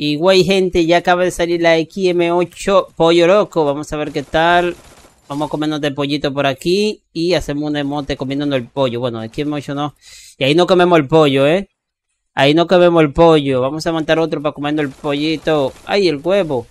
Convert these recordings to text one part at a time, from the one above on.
Y güey, gente, ya acaba de salir la XM8 Pollo Loco. Vamos a ver qué tal. Vamos comernos de pollito por aquí. Y hacemos un emote comiéndonos el pollo. Bueno, XM8 no. Y ahí no comemos el pollo, ¿eh? Ahí no comemos el pollo. Vamos a montar otro para comiendo el pollito. Ay, el huevo.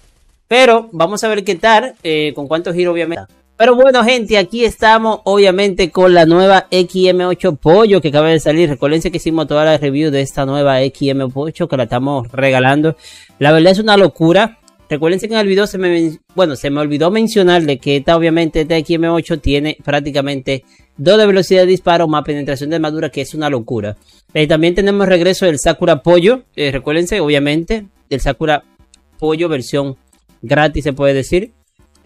Pero vamos a ver qué tal. Eh, con cuántos giros, obviamente. Pero bueno, gente, aquí estamos obviamente con la nueva XM8 Pollo que acaba de salir. Recuerden que hicimos toda la review de esta nueva XM8 que la estamos regalando. La verdad es una locura. Recuerden que en el video se me, bueno, se me olvidó mencionar de que esta obviamente esta XM8 tiene prácticamente dos de velocidad de disparo más penetración de armadura que es una locura. Eh, también tenemos regreso del Sakura Pollo. Eh, obviamente del Sakura Pollo versión gratis se puede decir.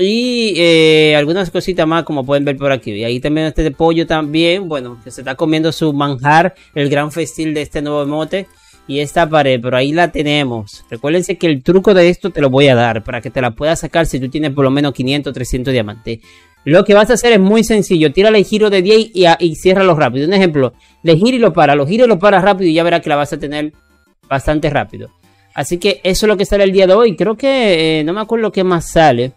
Y eh, algunas cositas más como pueden ver por aquí. Y ahí también este de pollo también, bueno, que se está comiendo su manjar, el gran festín de este nuevo emote. Y esta pared, pero ahí la tenemos. Recuérdense que el truco de esto te lo voy a dar para que te la puedas sacar si tú tienes por lo menos 500, 300 diamantes. Lo que vas a hacer es muy sencillo. Tírale el giro de 10 y, y ciérralo rápido. Un ejemplo, le gira y lo para, lo gira y lo para rápido y ya verás que la vas a tener bastante rápido. Así que eso es lo que sale el día de hoy. Creo que eh, no me acuerdo qué más sale.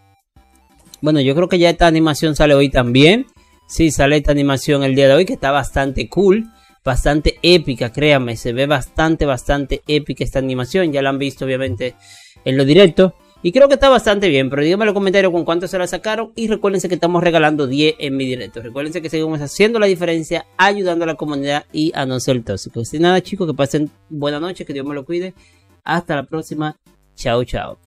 Bueno, yo creo que ya esta animación sale hoy también. Sí, sale esta animación el día de hoy que está bastante cool. Bastante épica, créanme. Se ve bastante, bastante épica esta animación. Ya la han visto obviamente en lo directo. Y creo que está bastante bien, pero díganme en los comentarios con cuánto se la sacaron. Y recuérdense que estamos regalando 10 en mi directo. Recuérdense que seguimos haciendo la diferencia, ayudando a la comunidad y a no ser tóxicos. Sin nada chicos, que pasen buena noche, que Dios me lo cuide. Hasta la próxima. Chao, chao.